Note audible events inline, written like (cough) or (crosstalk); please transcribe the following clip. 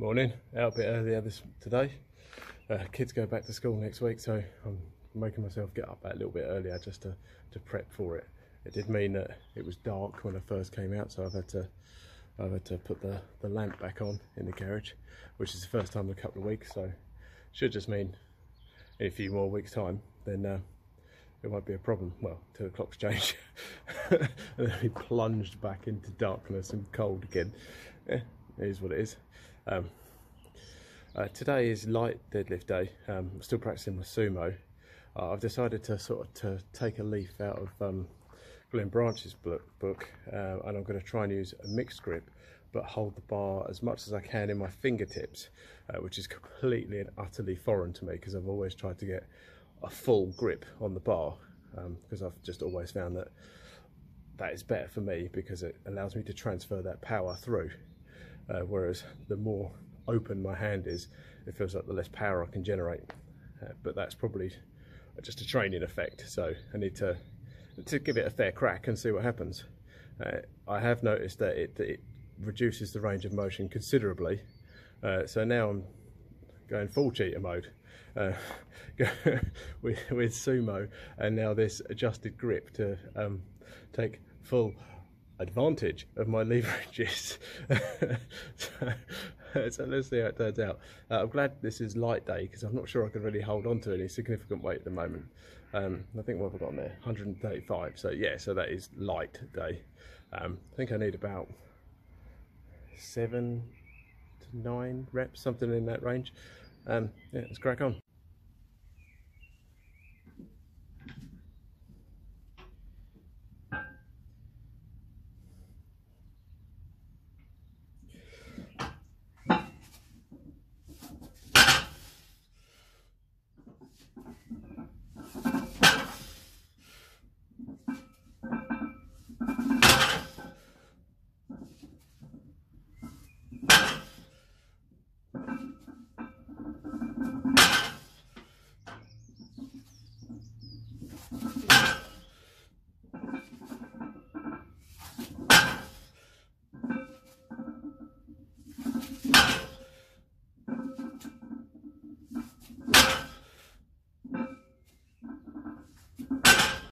Morning, out a bit earlier this today. Uh, kids go back to school next week, so I'm making myself get up a little bit earlier just to, to prep for it. It did mean that it was dark when I first came out, so I've had to I've had to put the, the lamp back on in the garage, which is the first time in a couple of weeks, so should just mean in a few more weeks' time, then uh, it won't be a problem. Well, till the clocks change, (laughs) and then be plunged back into darkness and cold again. Yeah, it is what it is. Um, uh, today is light deadlift day. Um, I'm still practicing my sumo. Uh, I've decided to sort of to take a leaf out of um, Glenn Branch's book, book uh, and I'm going to try and use a mixed grip, but hold the bar as much as I can in my fingertips, uh, which is completely and utterly foreign to me because I've always tried to get a full grip on the bar because um, I've just always found that that is better for me because it allows me to transfer that power through uh, whereas the more open my hand is it feels like the less power I can generate. Uh, but that's probably just a training effect so I need to to give it a fair crack and see what happens. Uh, I have noticed that it, it, reduces the range of motion considerably. Uh, so now I'm going full cheater mode. Uh, (laughs) with, with sumo and now this adjusted grip to um, take full advantage of my (laughs) leverages. (laughs) so, so, let's see how it turns out. Uh, I'm glad this is light day because I'm not sure I can really hold on to any significant weight at the moment. Um, I think what have I got on there? 135. So yeah, so that is light day. Um, I think I need about seven to nine reps, something in that range. Um, yeah, let's crack on.